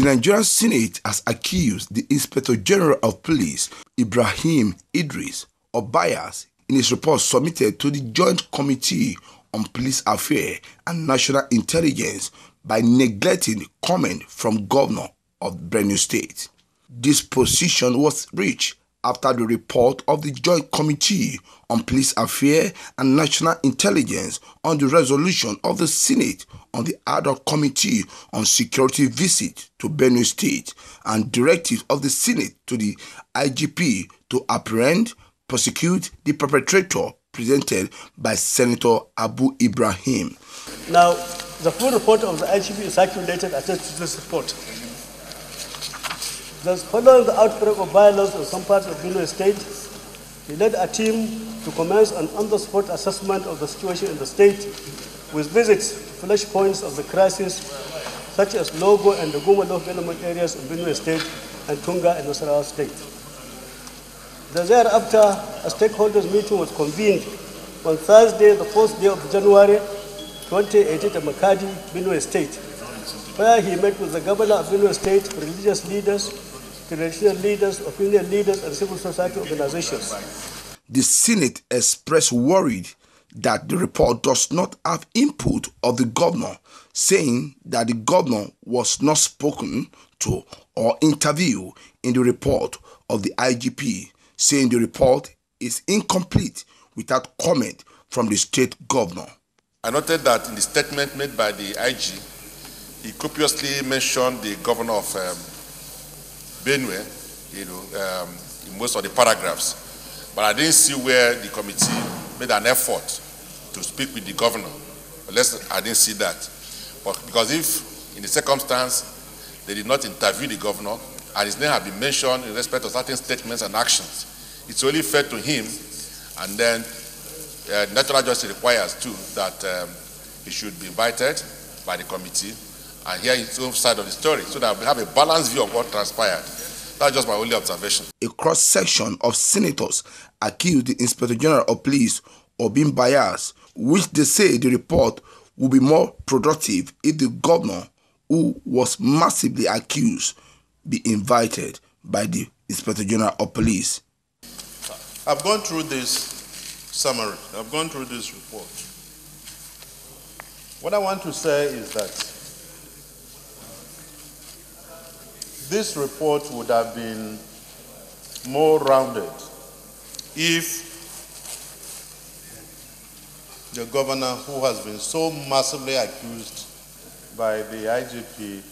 The Nigerian Senate has accused the Inspector General of Police, Ibrahim Idris, of bias in his report submitted to the Joint Committee on Police Affairs and National Intelligence by neglecting comment from Governor of Benue State. This position was reached after the report of the Joint Committee on Police Affairs and National Intelligence on the resolution of the Senate on the ad hoc committee on security visit to Benue State and directive of the Senate to the IGP to apprehend, prosecute the perpetrator presented by Senator Abu Ibrahim. Now, the full report of the IGP is circulated attached to this report. Thus, following the outbreak of violence in some parts of Benue State, he led a team to commence an on-the-spot assessment of the situation in the state with visits to flash points of the crisis such as Logo and the Guma development areas in Benue State and Tunga and Nasarawa State. The Thereafter, a stakeholders meeting was convened on Thursday, the first day of January 2018 at Makurdi, Benue State, where he met with the governor of Benue State, religious leaders, traditional leaders, opinion leaders, and civil society organizations. The Senate expressed worry that the report does not have input of the governor, saying that the governor was not spoken to or interviewed in the report of the IGP, saying the report is incomplete without comment from the state governor. I noted that in the statement made by the IG, he copiously mentioned the governor of um, Benue, you know, um, in most of the paragraphs. But I didn't see where the committee made an effort to speak with the governor. Unless I didn't see that. But because if, in the circumstance, they did not interview the governor, and his name had been mentioned in respect to certain statements and actions, it's only fair to him, and then uh, natural justice requires too that um, he should be invited by the committee and hear his own side of the story so that we have a balanced view of what transpired. That's just my only observation. A cross section of senators accused the Inspector General of Police of being biased, which they say the report would be more productive if the governor, who was massively accused, be invited by the Inspector General of Police. I've gone through this summary, I've gone through this report. What I want to say is that this report would have been more rounded if the governor, who has been so massively accused by the IGP,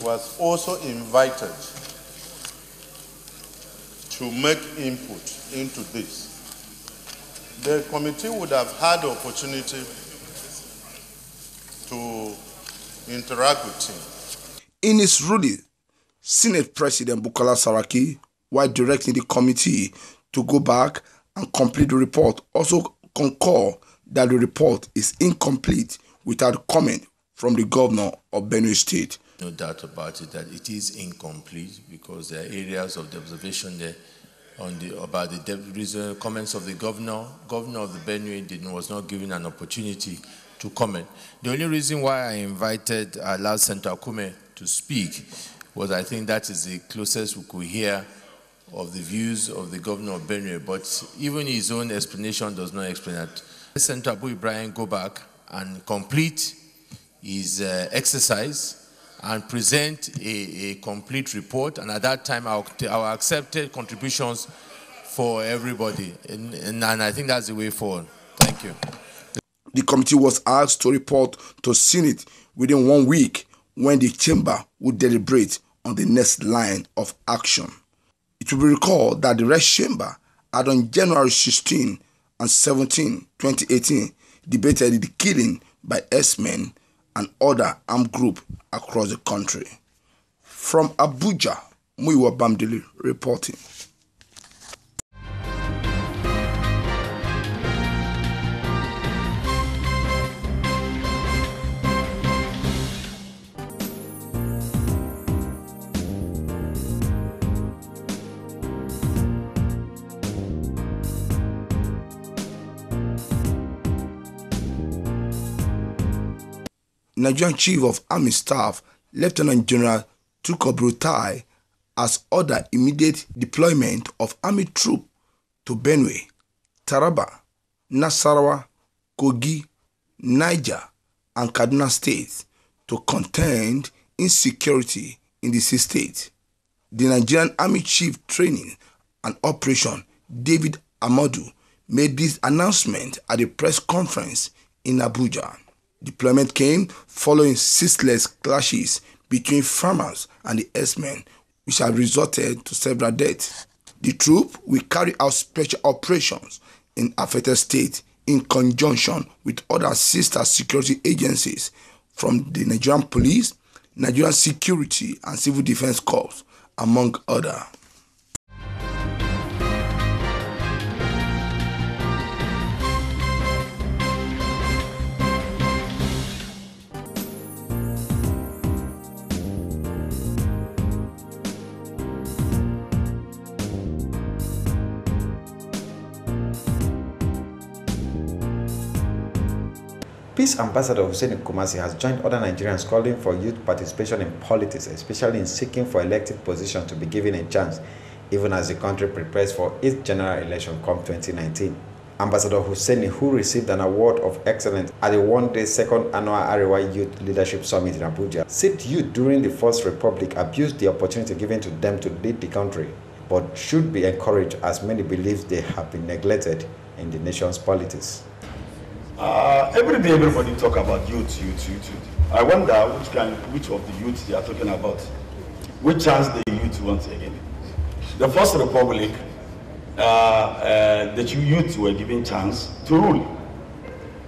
was also invited to make input into this. The committee would have had the opportunity to interact with him. In his ruling, Senate President Bukola Saraki, while directing the committee to go back and complete the report, also concur that the report is incomplete without comment from the governor of Benue State. No doubt about it that it is incomplete because there are areas of the observation there on the about the comments of the governor. Governor of the Benue did, was not given an opportunity to comment. The only reason why I invited uh, Alao Senator Akume to speak was I think that is the closest we could hear of the views of the governor of Benue, but even his own explanation does not explain that. Senator Abu Ibrahim go back and complete his uh, exercise and present a, a, complete report, and at that time our, our accepted contributions for everybody, and, and, and I think that's the way forward. Thank you. The committee was asked to report to Senate within one week when the chamber would deliberate on the next line of action. It will be recalled that the Red Chamber had on January 16 and 17, 2018, debated the killing by S-men and other armed groups across the country. From Abuja, Muiwa Bamdili reporting. Nigerian Chief of Army Staff Lieutenant General Tukur Buratai has ordered immediate deployment of army troops to Benue, Taraba, Nasarawa, Kogi, Niger, and Kaduna states to contend insecurity in the states. The Nigerian Army Chief Training and Operation David Ahmadu made this announcement at a press conference in Abuja. Deployment came following ceaseless clashes between farmers and the herdsmen, which have resulted to several deaths. The troop will carry out special operations in affected states in conjunction with other sister security agencies from the Nigerian Police, Nigerian Security and Civil Defense Corps, among others. Peace Ambassador Hussein Kumasi has joined other Nigerians calling for youth participation in politics, especially in seeking for elected positions to be given a chance, even as the country prepares for its general election come 2019. Ambassador Hussein, who received an award of excellence at the one-day second annual Arewa Youth Leadership Summit in Abuja, said youth during the First Republic abused the opportunity given to them to lead the country, but should be encouraged as many believe they have been neglected in the nation's politics. Uh, every day, everybody talk about youth, youth, youth, youth. I wonder which kind, which of the youth they are talking about. Which chance the youth want again? The first republic, uh, uh, the youth were given chance to rule.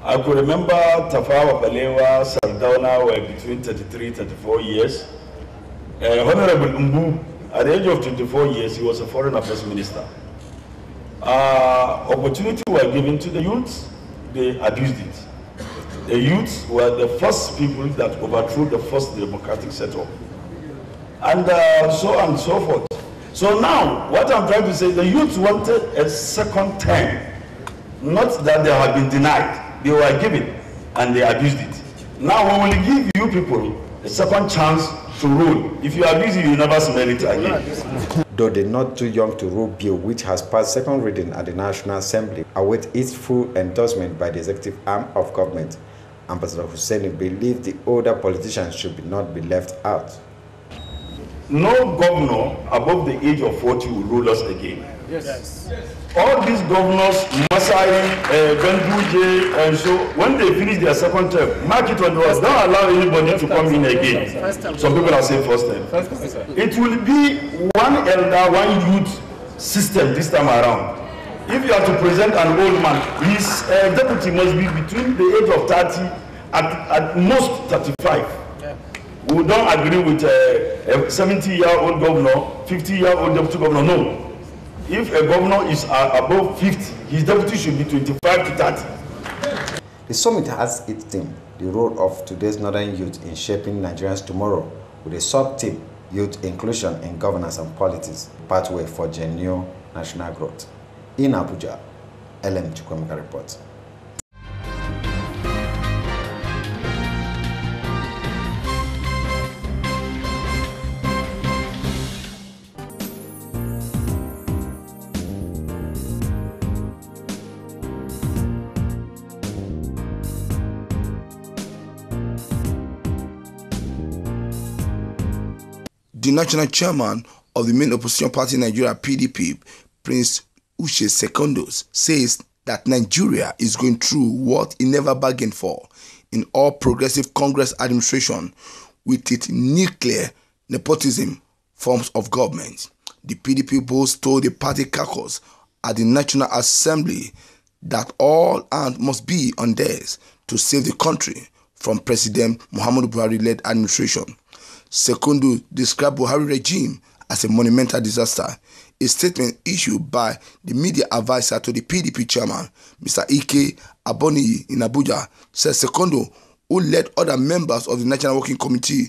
I could remember Tafawa Balewa, Sardauna were between 33, 34 years. Uh, Honorable Umbu, at the age of 24 years, he was a foreign affairs minister. Uh, opportunity were given to the youth they abused it. The youths were the first people that overthrew the first democratic setup. And uh, so on and so forth. So now, what I'm trying to say, the youth wanted a second term. Not that they have been denied, they were given and they abused it. Now we will give you people a second chance to rule. If you abuse it, you never smell it again. Though the not too young to rule bill, which has passed second reading at the National Assembly, await its full endorsement by the executive arm of government. Ambassador Hussein believed the older politicians should not be left out. No governor above the age of 40 will rule us again. Yes. All these governors, Masai, uh, Benduje, and so when they finish their second term, mark it on the wall. Don't allow anybody to come in again. Some people are saying first term. It will be one elder, one youth system this time around. If you are to present an old man, his uh, deputy must be between the age of 30 at, at most 35. We don't agree with uh, a 70 year old governor, 50 year old deputy governor. No. If a governor is uh, above 50, his deputy should be 25 to 30. The summit has its theme, the role of today's northern youth in shaping Nigerians tomorrow, with a sub-theme, youth inclusion in governance and politics, pathway for genuine national growth. In Abuja, LM Chukwemeka reports. The national chairman of the main opposition party in Nigeria, PDP, Prince Uche Secondus, says that Nigeria is going through what it never bargained for in all progressive Congress administration with its nuclear nepotism forms of government. The PDP boss told the party caucus at the National Assembly that all hands must be on theirs to save the country from President Muhammadu Buhari-led administration. Sekundu described Buhari regime as a monumental disaster. A statement issued by the media advisor to the PDP chairman, Mr. Ike Aboni in Abuja, said Sekundu, who led other members of the National Working Committee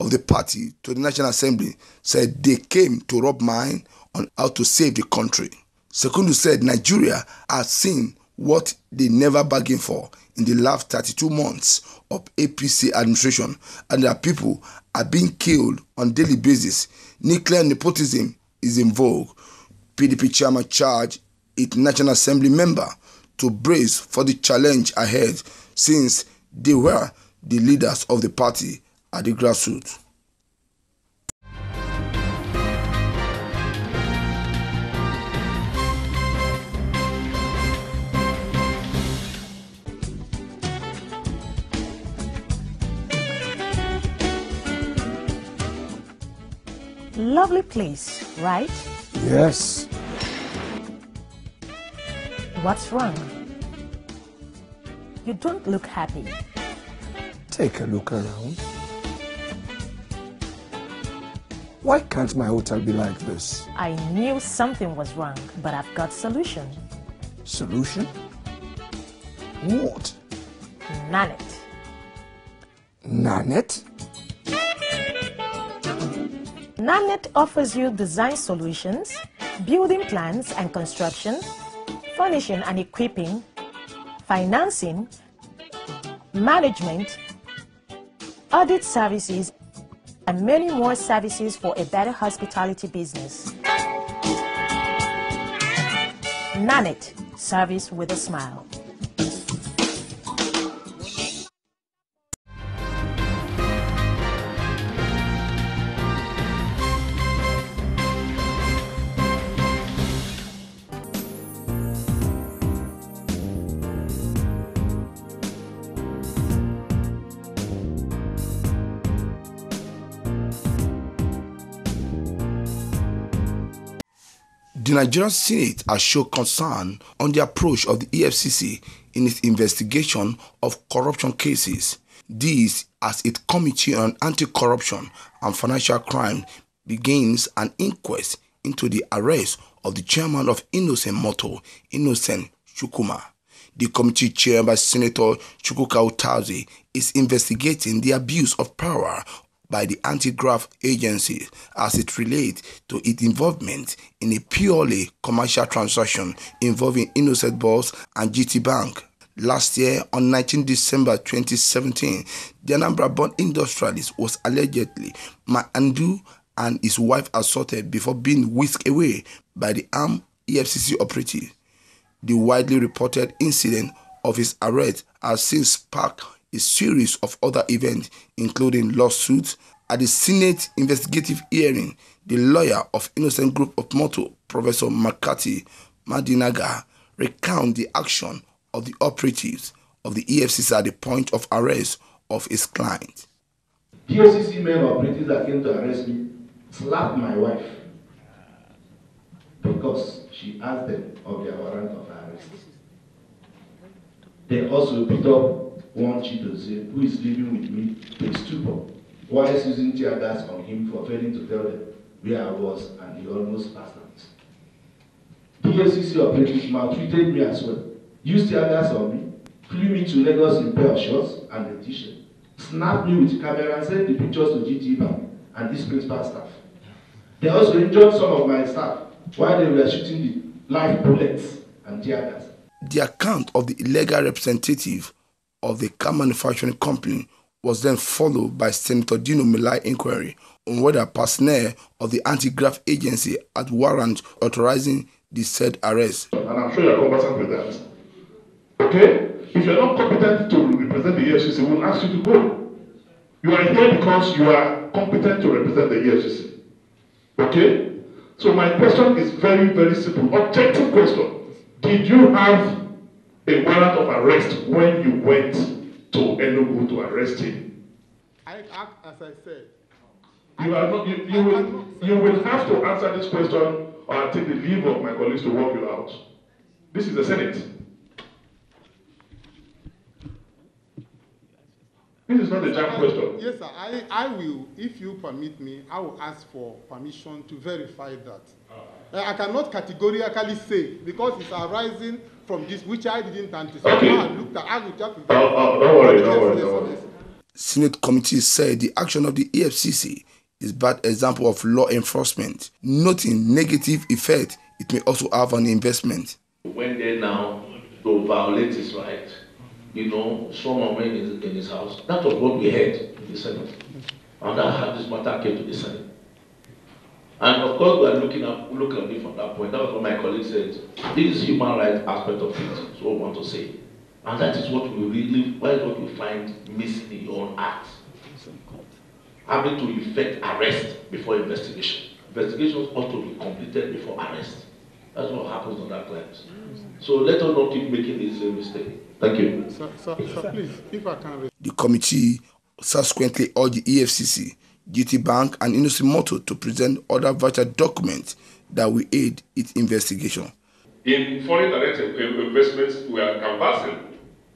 of the party to the National Assembly, said they came to rub mind on how to save the country. Sekundu said Nigeria has seen what they never bargained for in the last 32 months of APC administration, and their people are being killed on daily basis. Nuclear nepotism is in vogue. PDP chairman charged its National Assembly member to brace for the challenge ahead since they were the leaders of the party at the grassroots. Lovely place, right? Yes. What's wrong? You don't look happy. Take a look around. Why can't my hotel be like this? I knew something was wrong, but I've got solution. Solution? What? Nanet. Nanet? Nanet offers you design solutions, building plans and construction, furnishing and equipping, financing, management, audit services, and many more services for a better hospitality business. Nanet, service with a smile. The Nigerian Senate has shown concern on the approach of the EFCC in its investigation of corruption cases. This as its Committee on Anti-Corruption and Financial Crime begins an inquest into the arrest of the chairman of Innoson Motor, Innocent Chukwuma. The committee chaired by Senator Chukwuka Utazi is investigating the abuse of power by the anti-graft agency as it relates to its involvement in a purely commercial transaction involving Innocent Boss and GT Bank. Last year, on 19 December 2017, the Anambra-born industrialist was allegedly manhandled and his wife assaulted before being whisked away by the armed EFCC operative. The widely reported incident of his arrest has since sparked a series of other events, including lawsuits. At the Senate investigative hearing, the lawyer of Innoson Group of Motor, Professor Makati Madinaga, recounted the action of the operatives of the EFCC at the point of arrest of his client. EFCC men operatives that came to arrest me slapped my wife because she asked them of their warrant of arrest. They also beat up one Chidozie who is living with me in stupor whilst using tear gas on him for failing to tell them where I was and he almost passed out. EFCC operatives maltreated me as well, used tear gas on me, flew me to Lagos in pair of shorts and a t-shirt, snapped me with camera and sent the pictures to GT Bank and this principal staff. They also injured some of my staff while they were shooting the live bullets and tear gas. The account of the illegal representative of the car manufacturing company was then followed by Senator Dino Milai inquiry on whether personnel of the anti-graft agency had warrant authorizing the said arrest. And I'm sure you're conversant with that. Okay? If you're not competent to represent the EFCC, we'll ask you to go. You are here because you are competent to represent the EFCC. Okay? So my question is very, very simple. Objective question. Did you have a warrant of arrest when you went to Enugu to arrest him? I act as I said. You are not. You, you will. You will have to answer this question, or I'll take the leave of my colleagues to walk you out. This is the Senate. This is not a jam question. Yes, sir. I, I will, if you permit me, I will ask for permission to verify that. Uh, I cannot categorically say because it's arising from this, which I didn't anticipate. Okay. Ah, I looked at, I will just Oh, oh, don't worry, don't worry, don't worry. Senate committee said the action of the EFCC is bad example of law enforcement, noting negative effect it may also have on investment. When they now to violate his right, you know, someone went in, in his house. That was what we heard in the Senate. And that's how this matter came to the Senate. And of course, we are looking at looking at it from that point. That was what my colleague said. This is human rights aspect of it is what we want to say. And that is what we really, that is what we find missing in your own act. Having to effect arrest before investigation. Investigations ought to be completed before arrest. That's what happens on that claims. So let us not keep making this mistake. Thank you. Sir, sir, sir, please, if I can. The committee subsequently urged the EFCC, GT Bank, and Innoson Motor to present other vital documents that will aid its investigation. In foreign direct investments, we are canvassing.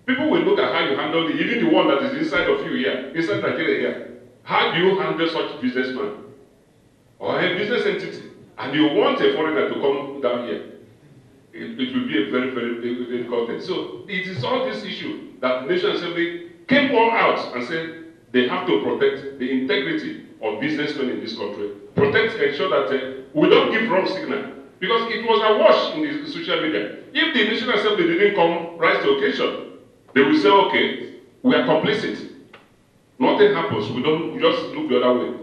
People will look at how you handle it, even the one that is inside of you here, inside Nigeria here. How do you handle such businessman or a business entity? And you want a foreigner to come down here. It, it will be a very, very difficult thing. So it is all this issue that the National Assembly came all out and said they have to protect the integrity of businessmen in this country. Protect, ensure that uh, we don't give wrong signal. Because it was a wash in the social media. If the National Assembly didn't come rise to occasion, they will say, okay, we are complicit. Nothing happens. We don't just look the other way.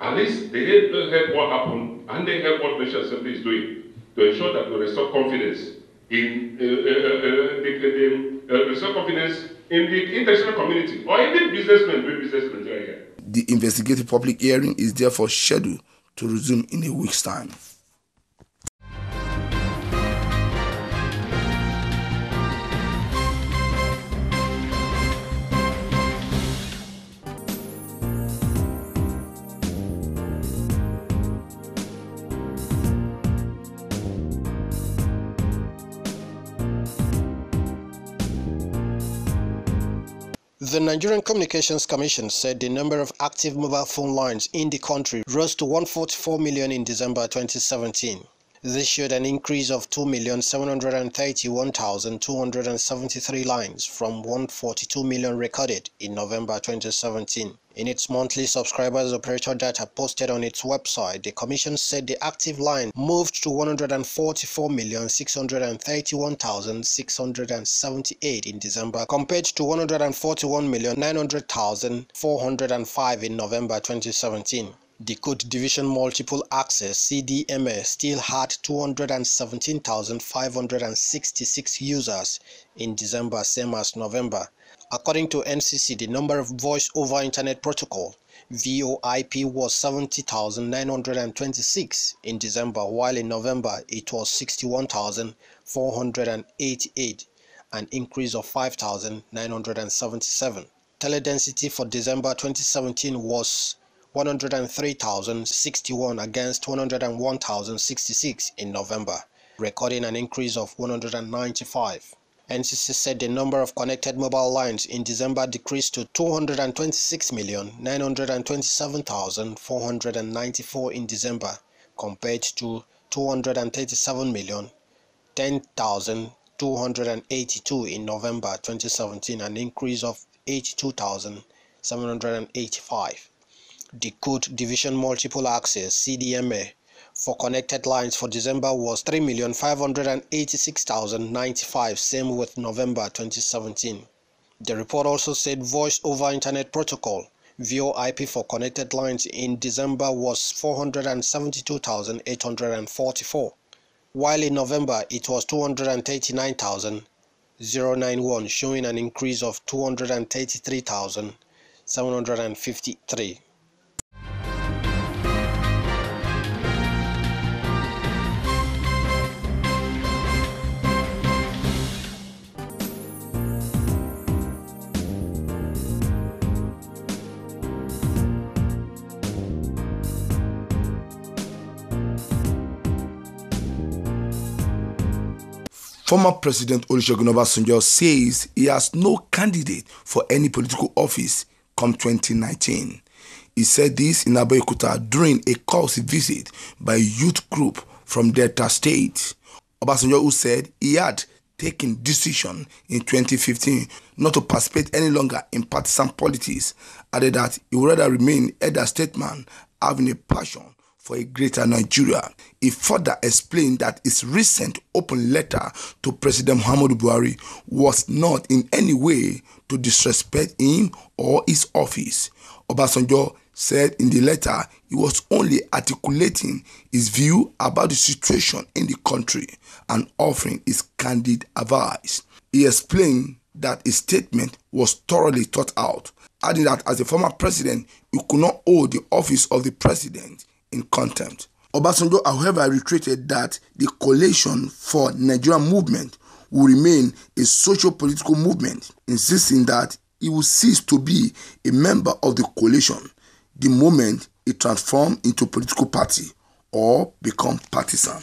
At least they heard what happened and they heard what the National Assembly is doing to ensure that we restore confidence in uh, uh, uh, the, the, restore confidence in the international community or even businessmen doing business in Nigeria. The investigative public hearing is therefore scheduled to resume in a week's time. The Nigerian Communications Commission said the number of active mobile phone lines in the country rose to 144 million in December 2017. This showed an increase of 2,731,273 lines from 142 million recorded in November 2017. In its monthly subscribers operator data posted on its website, the Commission said the active line moved to 144,631,678 in December compared to 141,900,405 in November 2017. The Code Division Multiple Access CDMA still had 217,566 users in December, same as November. According to NCC, the number of Voice over Internet Protocol VoIP was 70,926 in December, while in November it was 61,488, an increase of 5,977. Teledensity for December 2017 was 103,061 against 101,066 in November, recording an increase of 195. NCC said the number of connected mobile lines in December decreased to 226,927,494 in December compared to 237,010,282 in November 2017, an increase of 82,785. The Code Division Multiple Access CDMA for connected lines for December was 3,586,095, same with November 2017. The report also said Voice over Internet Protocol VoIP for connected lines in December was 472,844, while in November it was 239,091, showing an increase of 233,753. Former President Olusegun Obasanjo says he has no candidate for any political office come 2019. He said this in Abeokuta during a course visit by a youth group from Delta State. Obasanjo, who said he had taken decision in 2015 not to participate any longer in partisan politics, added that he would rather remain elder statesman having a passion for a greater Nigeria. He further explained that his recent open letter to President Muhammadu Buhari was not in any way to disrespect him or his office. Obasanjo said in the letter he was only articulating his view about the situation in the country and offering his candid advice. He explained that his statement was thoroughly thought out, adding that as a former president, he could not hold the office of the president in contempt. Obasanjo, however, reiterated that the coalition for Nigerian movement will remain a socio-political movement, insisting that he will cease to be a member of the coalition the moment it transforms into a political party or become partisan.